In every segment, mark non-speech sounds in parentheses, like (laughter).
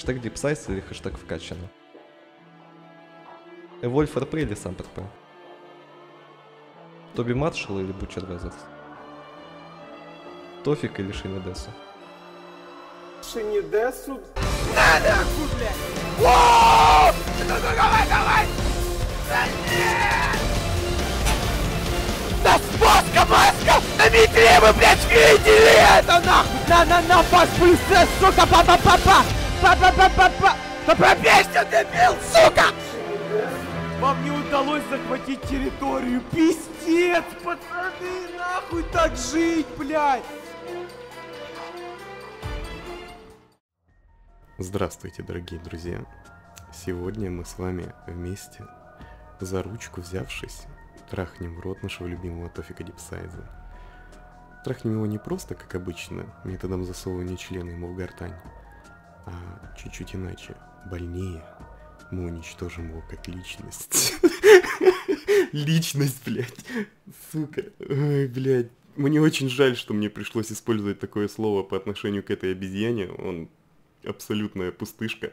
Хэштег дипсайз или хэштег вкачано? Эвольф РП или сам РП? Тоби Маршалл или Бучер Везерс? Тофик или Шинедесу? Шинидесу. Маска, маска! На метре вы, блядь, видели это, нахуй! На, на, на, пас плюс С, сука, папа, папа! Папа, папа, папа! Да пробейся, дебил, сука! Вам не удалось захватить территорию, пиздец, пацаны, нахуй так жить, блядь! Здравствуйте, дорогие друзья! Сегодня мы с вами вместе, за ручку взявшись, трахнем в рот нашего любимого Тофика Дипсайза. Трахнем его не просто, как обычно, методом засовывания члена ему в гортань, а чуть-чуть иначе, больнее. Мы уничтожим его как личность. (laughs) Личность, блядь. Сука. Ой, блядь. Мне очень жаль, что мне пришлось использовать такое слово по отношению к этой обезьяне. Он абсолютная пустышка.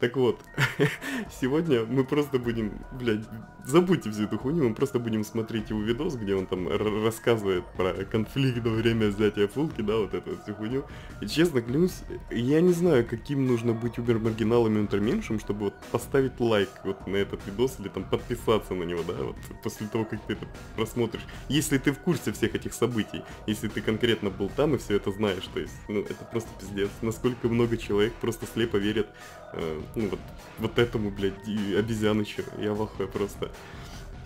Так вот, (laughs) сегодня мы просто будем, блядь, забудьте всю эту хуйню, мы просто будем смотреть его видос, где он там рассказывает про конфликт во время взятия фулки, да, вот эту всю хуйню. И честно клянусь, я не знаю, каким нужно быть убер-маргиналом и унтерменшем, чтобы вот поставить лайк вот на этот видос или там подписаться на него, да, вот после того, как ты это просмотришь. Если ты в курсе всех этих событий, если ты конкретно был там и все это знаешь, то есть, ну, это просто пиздец. Насколько много человек просто слепо верят э, ну, вот, вот этому, блядь, обезьянычу. Я в ахуе просто.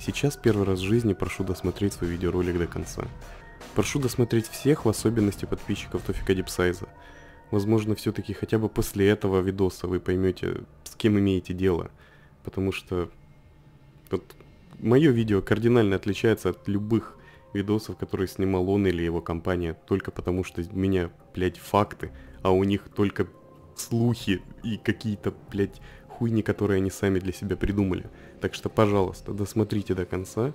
Сейчас первый раз в жизни прошу досмотреть свой видеоролик до конца. Прошу досмотреть всех, в особенности подписчиков Тофика Дипсайза. Возможно, все-таки хотя бы после этого видоса вы поймете, с кем имеете дело. Потому что вот мое видео кардинально отличается от любых видосов, которые снимал он или его компания, только потому что у меня, блядь, факты, а у них только слухи и какие-то, блядь, хуйни, которые они сами для себя придумали. Так что, пожалуйста, досмотрите до конца.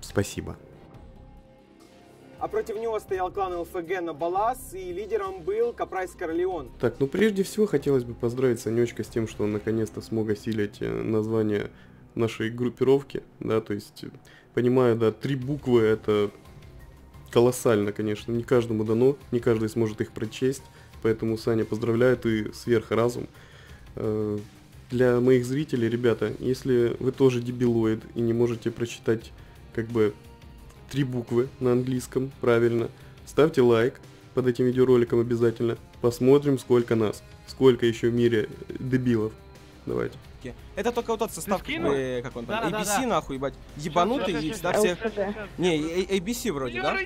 Спасибо. А против него стоял клан ЛФГ на Балас, и лидером был Капрайс Корлеон. Так, ну прежде всего хотелось бы поздравить Санечка с тем, что он наконец-то смог осилить э, название нашей группировки, да, то есть, понимаю, да, три буквы это колоссально, конечно, не каждому дано, не каждый сможет их прочесть, Поэтому, Саня, поздравляю, ты сверхразум. Э, для моих зрителей, ребята, если вы тоже дебилоид и не можете прочитать как бы три буквы на английском правильно, ставьте лайк под этим видеороликом обязательно. Посмотрим, сколько нас, сколько еще в мире дебилов. Давайте. Это только вот тот состав, как, бы, как он там, да, ABC, да, да. нахуй, ебать, ебанутый, и всегда все... Не, ABC вроде, да?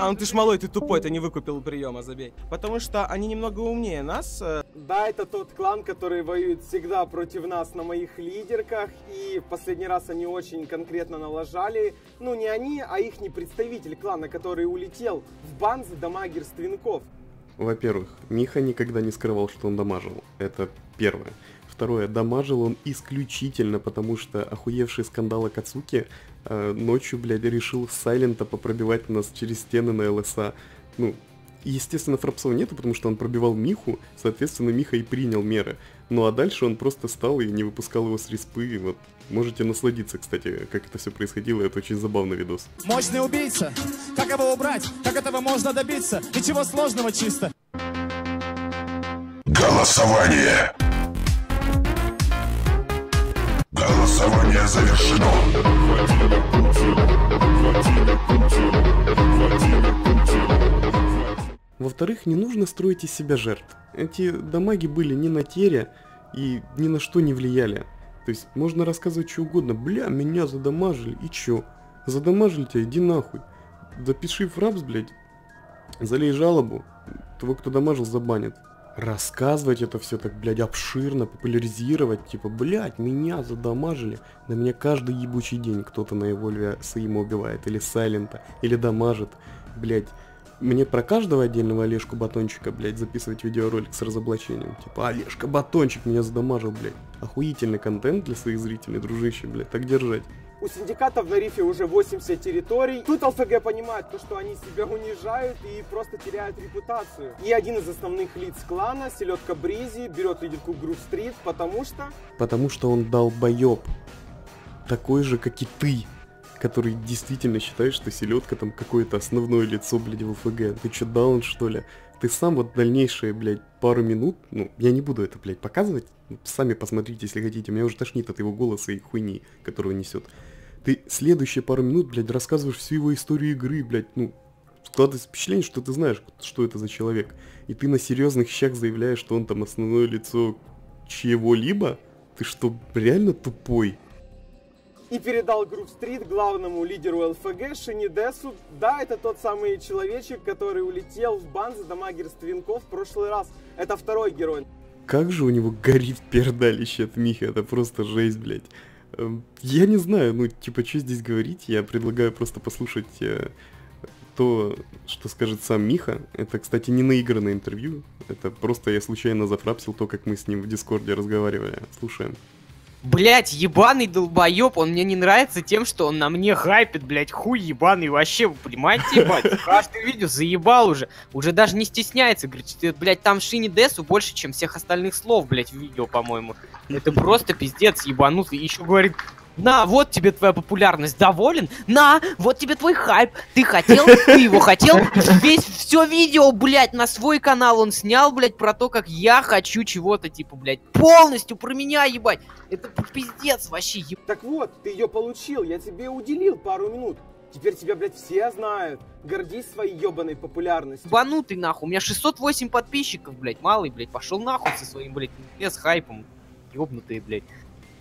А, ну ты ж малой, ты тупой, ты не выкупил приема, забей. Потому что они немного умнее нас. Э. Да, это тот клан, который воюет всегда против нас на моих лидерках. И в последний раз они очень конкретно налажали. Ну, не они, а их представитель клана, который улетел в бан за дамагер с твинков. Во-первых, Миха никогда не скрывал, что он дамажил. Это первое. Второе, дамажил он исключительно потому, что охуевший скандал Акацуки ночью, блядь, решил Сайлента попробивать нас через стены на ЛСА. Ну, естественно, Фрапсова нету, потому что он пробивал Миху, соответственно, Миха и принял меры. Ну а дальше он просто стал и не выпускал его с респы, и вот можете насладиться, кстати, как это все происходило, это очень забавный видос. Мощный убийца, как его убрать, как этого можно добиться, ничего сложного чисто. Голосование. Голосование завершено. Во-вторых, не нужно строить из себя жертв. Эти дамаги были не на тере и ни на что не влияли. То есть можно рассказывать что угодно. Бля, меня задамажили, и чё? Задамажили тебя, иди нахуй. Запиши фрапс, блядь. Залей жалобу. Того, кто дамажил, забанят рассказывать это все так, блядь, обширно, популяризировать, типа, блядь, меня задамажили, на меня каждый ебучий день кто-то на Эвольве Саима убивает, или Сайлента, или дамажит, блядь, мне про каждого отдельного Олежку Батончика, блядь, записывать видеоролик с разоблачением. Типа, Олежка Батончик меня задамажил, блядь. Охуительный контент для своих зрителей, дружище, блядь, так держать. У синдикатов на рифе уже 80 территорий. Тут ЛФГ понимает то, что они себя унижают и просто теряют репутацию. И один из основных лиц клана, Селедка Бризи, берет лидерку Грув Стрит, потому что... Потому что он долбоеб. Такой же, как и ты который действительно считает, что селедка там какое-то основное лицо, блядь, в ЛФГ. Ты чё, даун, что ли? Ты сам вот дальнейшие, блядь, пару минут, ну, я не буду это, блядь, показывать, сами посмотрите, если хотите, меня уже тошнит от его голоса и хуйни, которую несет. Ты следующие пару минут, блядь, рассказываешь всю его историю игры, блядь, ну, складывается впечатление, что ты знаешь, что это за человек. И ты на серьезных щах заявляешь, что он там основное лицо чего-либо? Ты что, реально тупой? И передал Грув Стрит главному лидеру ЛФГ Шинидесу. Да, это тот самый человечек, который улетел в бан за дамагерство винков в прошлый раз. Это второй герой. Как же у него горит пердалище от Миха, это просто жесть, блядь. Эм, я не знаю, ну, типа, что здесь говорить, я предлагаю просто послушать э, то, что скажет сам Миха. Это, кстати, не наигранное интервью, это просто я случайно зафрапсил то, как мы с ним в Дискорде разговаривали. Слушаем. Блять, ебаный долбоеб, он мне не нравится тем, что он на мне хайпит, блять, хуй ебаный вообще, вы понимаете, ебать? (laughs) Каждое видео заебал уже, уже даже не стесняется, говорит, блять, там Шини Десу больше, чем всех остальных слов, блять, в видео, по-моему. Это просто пиздец ебанутый, еще говорит, на, вот тебе твоя популярность, доволен? На, вот тебе твой хайп. Ты хотел, ты его хотел. Весь все видео, блядь, на свой канал он снял, блядь, про то, как я хочу чего-то, типа, блядь, полностью про меня, ебать. Это пиздец вообще, еб... Так вот, ты ее получил, я тебе уделил пару минут. Теперь тебя, блядь, все знают. Гордись своей ебаной популярностью. Банутый, нахуй. У меня 608 подписчиков, блядь. Малый, блядь. Пошел нахуй со своим, блядь, с хайпом. Ёбнутые, блядь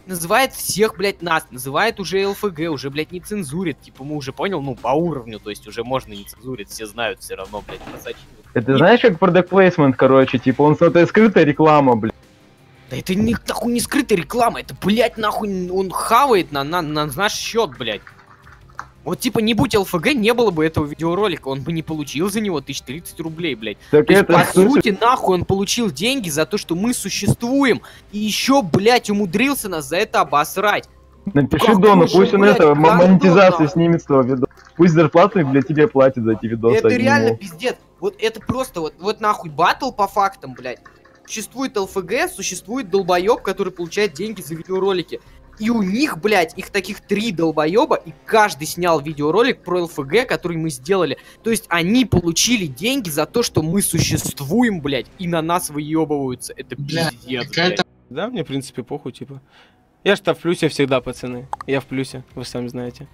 называет всех, блядь, нас, называет уже ЛФГ, уже, блядь, не цензурит. Типа, мы уже понял, ну, по уровню, то есть уже можно не цензурить, все знают все равно, блядь, красавчик. Это знаешь, как продакт плейсмент, короче, типа, он это скрытая реклама, блядь. Да это не, нахуй не скрытая реклама, это, блядь, нахуй, он хавает на, на, на наш счет, блядь. Вот типа не будь ЛФГ, не было бы этого видеоролика, он бы не получил за него 1030 рублей, блядь. Так То это... есть, по сути, нахуй он получил деньги за то, что мы существуем, и еще, блядь, умудрился нас за это обосрать. Напиши как Дону, пусть он это, монетизацию снимет с того видоса. Пусть зарплату для тебя платит за эти видосы. Это реально пиздец. Вот это просто, вот, вот нахуй, батл по фактам, блядь. Существует ЛФГ, существует долбоеб, который получает деньги за видеоролики. И у них, блядь, их таких три долбоеба, и каждый снял видеоролик про ЛФГ, который мы сделали. То есть они получили деньги за то, что мы существуем, блядь, и на нас выебываются. Это Бля, пиздец, блядь. Да, мне, в принципе, похуй, типа. Я что в плюсе всегда, пацаны. Я в плюсе, вы сами знаете.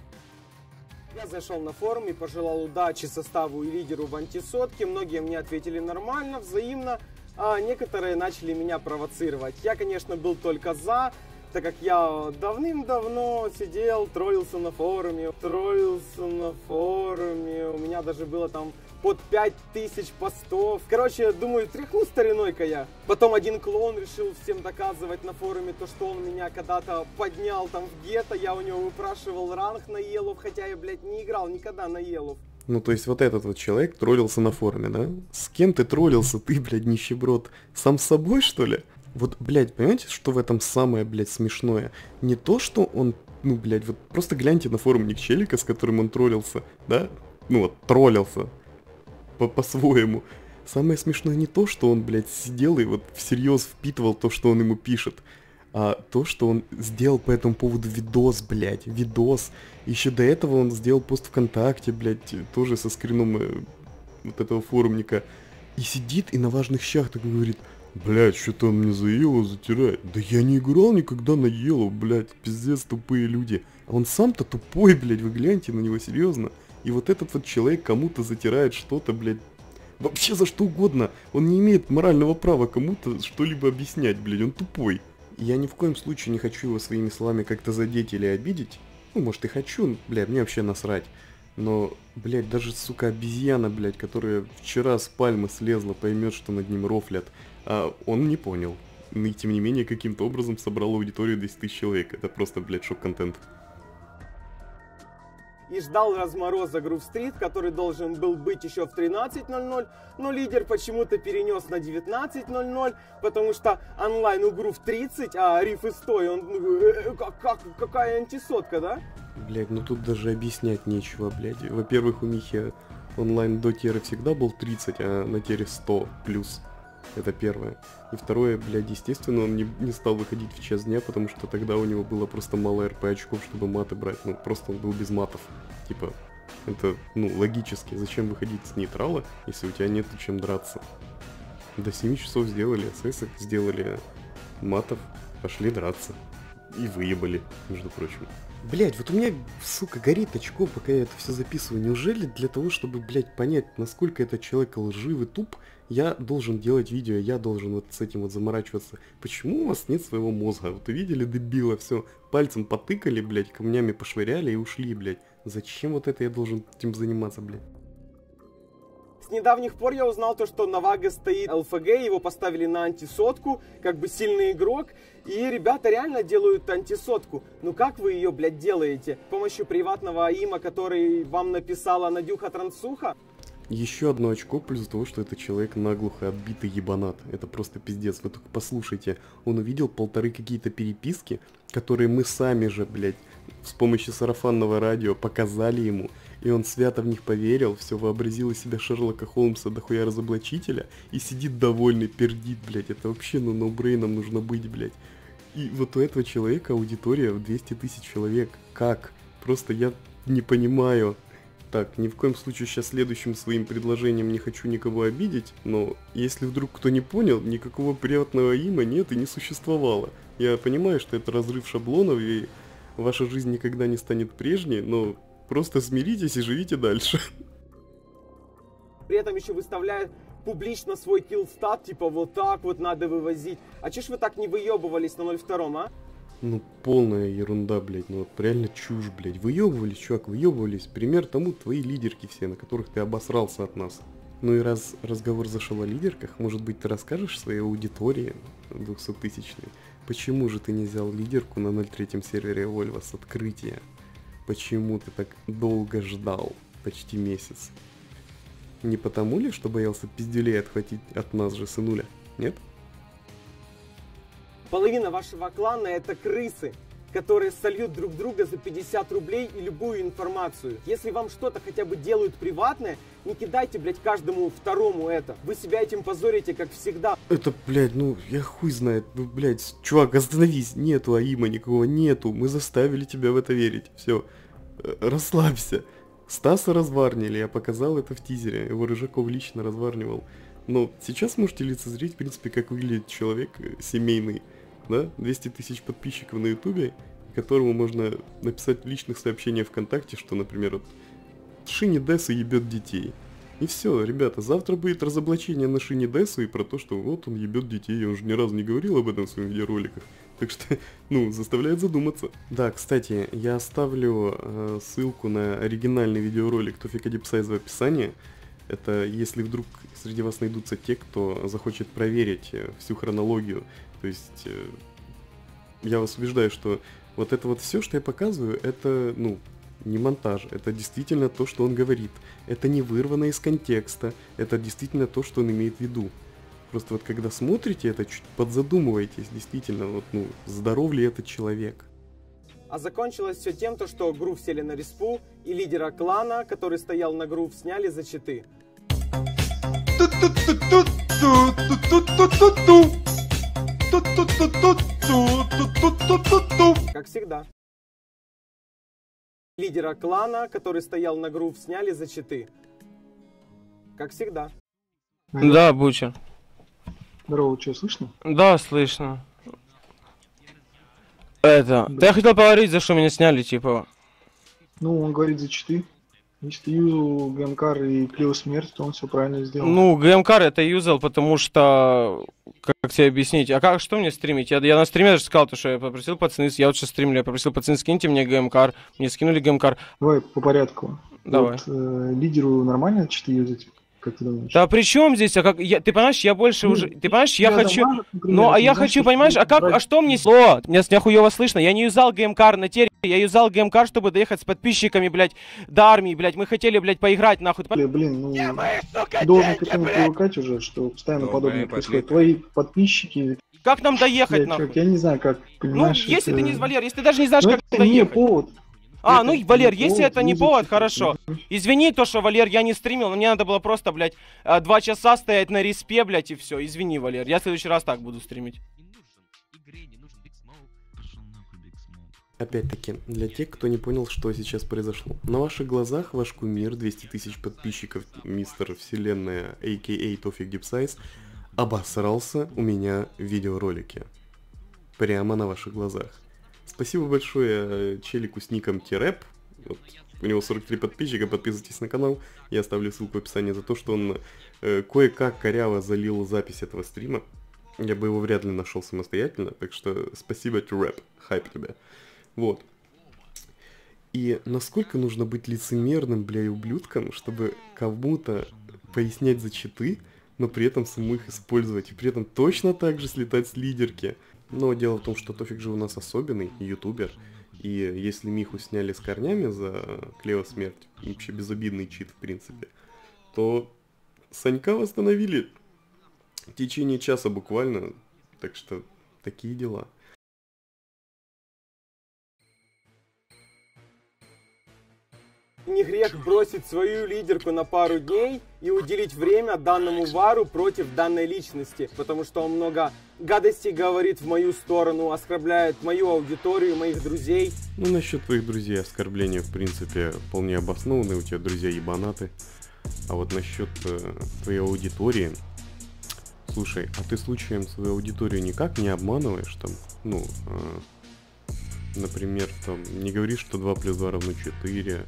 Я зашел на форум и пожелал удачи составу и лидеру в антисотке. Многие мне ответили нормально, взаимно, а некоторые начали меня провоцировать. Я, конечно, был только за, так как я давным-давно сидел, троллился на форуме, троллился на форуме, у меня даже было там под 5000 постов. Короче, думаю, тряхну стариной-ка я. Потом один клон решил всем доказывать на форуме то, что он меня когда-то поднял там в гетто, я у него выпрашивал ранг на Елов, хотя я, блядь, не играл никогда на Елов. Ну, то есть вот этот вот человек троллился на форуме, да? С кем ты троллился, ты, блядь, нищеброд? Сам с собой, что ли? Вот, блядь, понимаете, что в этом самое, блядь, смешное? Не то, что он, ну, блядь, вот просто гляньте на форум Ник Челика, с которым он троллился, да? Ну вот, троллился. По-своему. Самое смешное не то, что он, блядь, сидел и вот всерьез впитывал то, что он ему пишет, а то, что он сделал по этому поводу видос, блядь, видос. Еще до этого он сделал пост ВКонтакте, блядь, тоже со скрином э, вот этого форумника. И сидит и на важных щах так говорит, Блять, что-то он мне за Елу затирает. Да я не играл никогда на Елу, блять, пиздец тупые люди. А он сам-то тупой, блять, вы гляньте на него, серьезно. И вот этот вот человек кому-то затирает что-то, блядь, вообще за что угодно. Он не имеет морального права кому-то что-либо объяснять, блядь, он тупой. Я ни в коем случае не хочу его своими словами как-то задеть или обидеть. Ну, может и хочу, блядь, мне вообще насрать. Но, блядь, даже, сука, обезьяна, блядь, которая вчера с пальмы слезла, поймет, что над ним рофлят а он не понял. И тем не менее, каким-то образом собрал аудиторию 10 тысяч человек. Это просто, блядь, шок-контент. И ждал размороза Грув Стрит, который должен был быть еще в 13.00, но лидер почему-то перенес на 19.00, потому что онлайн у Грув 30, а риф и 100, он, ну, э, э, как, как, какая антисотка, да? Блядь, ну тут даже объяснять нечего, блядь. Во-первых, у Михи онлайн до тера всегда был 30, а на тере 100 плюс. Это первое. И второе, блядь, естественно, он не, не стал выходить в час дня, потому что тогда у него было просто мало РП очков, чтобы маты брать. Ну, просто он был без матов. Типа, это, ну, логически. Зачем выходить с нейтрала, если у тебя нет чем драться? До 7 часов сделали СС, сделали матов, пошли драться. И выебали, между прочим. Блять, вот у меня, сука, горит очко, пока я это все записываю. Неужели для того, чтобы, блядь, понять, насколько этот человек лжив и туп, я должен делать видео, я должен вот с этим вот заморачиваться. Почему у вас нет своего мозга? Вот увидели дебила, все, пальцем потыкали, блядь, камнями пошвыряли и ушли, блядь. Зачем вот это я должен этим заниматься, блядь? С недавних пор я узнал то, что на Вага стоит ЛФГ, его поставили на антисотку, как бы сильный игрок, и ребята реально делают антисотку. Ну как вы ее, блядь, делаете? С помощью приватного АИМа, который вам написала Надюха Трансуха? Еще одно очко, плюс того, что это человек наглухо отбитый ебанат. Это просто пиздец. Вы только послушайте. Он увидел полторы какие-то переписки, которые мы сами же, блядь, с помощью сарафанного радио показали ему. И он свято в них поверил, все вообразил из себя Шерлока Холмса дохуя разоблачителя и сидит довольный, пердит, блядь. Это вообще, ну, ноубрейном нужно быть, блядь. И вот у этого человека аудитория в 200 тысяч человек. Как? Просто я не понимаю. Так, ни в коем случае сейчас следующим своим предложением не хочу никого обидеть, но если вдруг кто не понял, никакого приятного има нет и не существовало. Я понимаю, что это разрыв шаблонов и ваша жизнь никогда не станет прежней, но просто смиритесь и живите дальше. При этом еще выставляют публично свой киллстат, типа вот так вот надо вывозить. А че ж вы так не выебывались на 02-м, а? Ну, полная ерунда, блядь, ну вот реально чушь, блядь. Выебывались, чувак, выебывались. Пример тому твои лидерки все, на которых ты обосрался от нас. Ну и раз разговор зашел о лидерках, может быть ты расскажешь своей аудитории 200-тысячной, почему же ты не взял лидерку на 03 сервере Вольва с открытия? Почему ты так долго ждал? Почти месяц. Не потому ли, что боялся пиздюлей отхватить от нас же сынуля? Нет? Половина вашего клана это крысы, которые сольют друг друга за 50 рублей и любую информацию. Если вам что-то хотя бы делают приватное, не кидайте, блядь, каждому второму это. Вы себя этим позорите, как всегда. Это, блядь, ну, я хуй знает. Ну, блядь, чувак, остановись. Нету Аима никого, нету. Мы заставили тебя в это верить. Все, расслабься. Стаса разварнили, я показал это в тизере. Его Рыжаков лично разварнивал. Но сейчас можете лицезреть, в принципе, как выглядит человек семейный да, 200 тысяч подписчиков на ютубе, которому можно написать личных сообщениях ВКонтакте, что, например, вот, Шини Десу ебет детей. И все, ребята, завтра будет разоблачение на Шини Десу и про то, что вот он ебет детей, я уже ни разу не говорил об этом в своих видеороликах. Так что, (laughs) ну, заставляет задуматься. Да, кстати, я оставлю э, ссылку на оригинальный видеоролик Тофика Дипсайз в описании. Это если вдруг среди вас найдутся те, кто захочет проверить э, всю хронологию то есть э, я вас убеждаю, что вот это вот все, что я показываю, это, ну, не монтаж, это действительно то, что он говорит. Это не вырвано из контекста, это действительно то, что он имеет в виду. Просто вот когда смотрите это, чуть подзадумывайтесь, действительно, вот, ну, здоров ли этот человек. А закончилось все тем, то, что Грув сели на респу, и лидера клана, который стоял на Грув, сняли за читы. Как всегда. Лидера клана, который стоял на грув, сняли за читы. Как всегда. Да, Бучер. Здорово, что, слышно? Да, слышно. Это, да я хотел поговорить, за что меня сняли, типа. Ну, он говорит за читы. Если ты юзал ГМКар и клеил смерть, то он все правильно сделал. Ну, ГМКар это юзал, потому что... Как тебе объяснить? А как, что мне стримить? Я, я на стриме даже сказал, то, что я попросил пацаны, я вот сейчас стримлю, я попросил пацаны, скиньте мне ГМКар. Мне скинули ГМКар. Давай по порядку. Давай. Вот, э, лидеру нормально читы юзать? Как ты думаешь? Да при чем здесь? А как я, ты понимаешь, я больше Ну, уже. Ты понимаешь, я хочу. например, Ну, а я хочу, понимаешь, а как, а что мне О, меня с хуево слышно. Я не юзал ГМКар на тере, я юзал ГМКар, чтобы доехать с подписчиками, блядь, до армии, блядь. Мы хотели, блядь, поиграть, нахуй. Блин, блин, ну, ты должен к этому привыкать уже, что постоянно подобное происходит. Твои подписчики, Как нам доехать, блядь, нахуй? чувак, я не знаю, как, Ну, понимаешь, если это- ты не Валер, если ты даже не знаешь, Ну, как это не доехать. повод. А, ну, Валер, если это не повод, хорошо. Извини то, что, Валер, я не стримил, но мне надо было просто, блядь, э, два часа стоять на респе, блядь, и все. Извини, Валер, я в следующий раз так буду стримить. Опять-таки, для тех, кто не понял, что сейчас произошло. На ваших глазах ваш кумир, 200 тысяч подписчиков, мистер Вселенная, а.к.а. Тофик Дипсайз, обосрался у меня в видеоролике. Прямо на ваших глазах. Спасибо большое э, челику с ником Тирэп. Вот, у него 43 подписчика, подписывайтесь на канал. Я оставлю ссылку в описании за то, что он э, кое-как коряво залил запись этого стрима. Я бы его вряд ли нашел самостоятельно, так что спасибо, Тирэп, хайп тебя. Вот. И насколько нужно быть лицемерным, бля, и ублюдком, чтобы кому-то пояснять за читы, но при этом саму их использовать, и при этом точно так же слетать с лидерки. Но дело в том, что Тофик же у нас особенный ютубер, и если Миху сняли с корнями за Клео смерть, вообще безобидный чит в принципе, то Санька восстановили в течение часа буквально, так что такие дела. Не грех бросить свою лидерку на пару дней и уделить время данному вару против данной личности, потому что он много гадостей говорит в мою сторону, оскорбляет мою аудиторию, моих друзей. Ну, насчет твоих друзей оскорбления, в принципе, вполне обоснованные, у тебя друзья ебанаты. А вот насчет э, твоей аудитории, слушай, а ты случаем свою аудиторию никак не обманываешь там, ну, э, например, там, не говоришь, что 2 плюс 2 равно 4, э,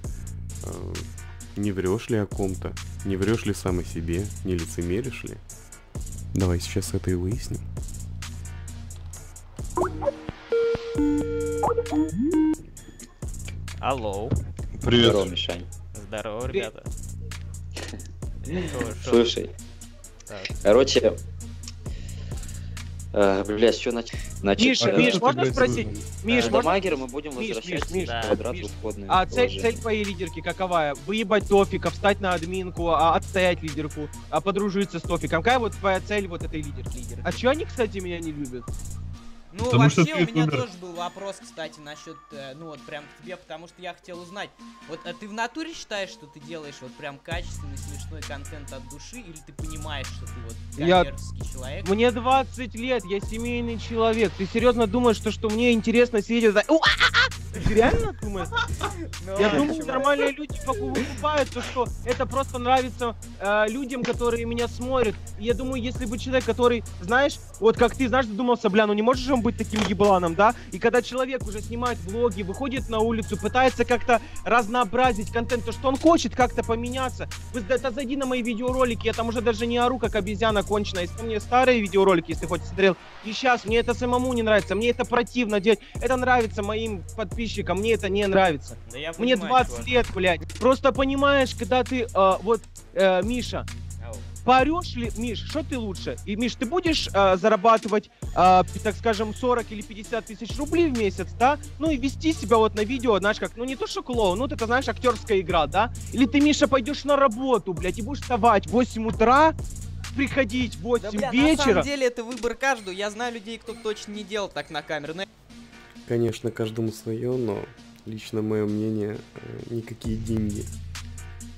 не врешь ли о ком-то, не врешь ли сам о себе, не лицемеришь ли? Давай сейчас это и выясним. Алло. Привет. Здорово, Мишань. Здорово, ребята. Слушай, короче, э, блядь, что нач... начать? Миша, Миш, можно спросить? Миш, До можно- Магера мы будем Миш, возвращать Миш, Миш, квадрат Миш. в исходное А цель, цель твоей лидерки каковая? Выебать Тофика, встать на админку, а, отстоять лидерку, а подружиться с Тофиком. Какая вот твоя цель вот этой лидерки? А чё они, кстати, меня не любят? Ну, Потому что вообще, ты у меня ютубер. тоже был вопрос, кстати, насчет, э, ну, вот прям к тебе, потому что я хотел узнать, вот а ты в натуре считаешь, что ты делаешь вот прям качественный, смешной контент от души, или ты понимаешь, что ты вот Я... коммерческий человек? Мне 20 лет, я семейный человек. Ты серьезно думаешь, что, что мне интересно сидеть за... У, а, а, а! Ты реально думаешь? Ну, Я думаю, нормальные люди поку- выкупают то, что это просто нравится э, людям, которые меня смотрят. Я думаю, если бы человек, который, знаешь, вот как ты, знаешь, задумался, бля, ну не можешь же он быть таким ебланом, да? И когда человек уже снимает влоги, выходит на улицу, пытается как-то разнообразить контент, то что он хочет как-то поменяться. Вы это зайди на мои видеоролики, я там уже даже не ору, как обезьяна конченая. Если мне старые видеоролики, если хоть смотрел, и сейчас мне это самому не нравится, мне это противно делать. Это нравится моим подписчикам, мне это не нравится. Да я Мне понимаю, 20 чувак. лет, блядь. Просто понимаешь, когда ты, э, вот, э, Миша, Поорешь ли, Миш, что ты лучше? И, Миш, ты будешь э, зарабатывать, э, так скажем, 40 или 50 тысяч рублей в месяц, да? Ну и вести себя вот на видео, знаешь, как, ну не то что клоун, ну это, знаешь, актерская игра, да? Или ты, Миша, пойдешь на работу, блядь, и будешь вставать в 8 утра, приходить в 8 Да, бля, на вечера. самом деле это выбор каждого. Я знаю людей, кто точно не делал так на камеру. Но... Конечно, каждому свое, но лично мое мнение, э, никакие деньги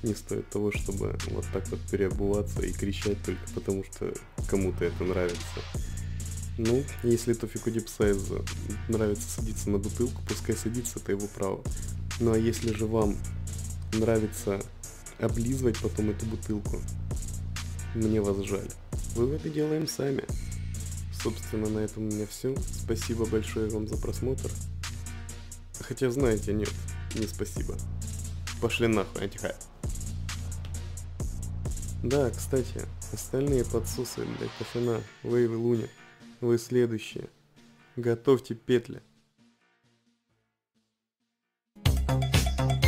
не стоят того, чтобы вот так вот переобуваться и кричать только потому, что кому-то это нравится. Ну, если Тофику Дипсайзу нравится садиться на бутылку, пускай садится, это его право. Ну а если же вам нравится облизывать потом эту бутылку, мне вас жаль. Выводы делаем сами. Собственно, на этом у меня все. Спасибо большое вам за просмотр. Хотя, знаете, нет, не спасибо. Пошли нахуй, антихайп. Да, кстати, остальные подсосы, блядь, Афина, Вейв и Луни, вы следующие. Готовьте петли.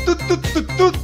Ту-ту-ту-ту-ту.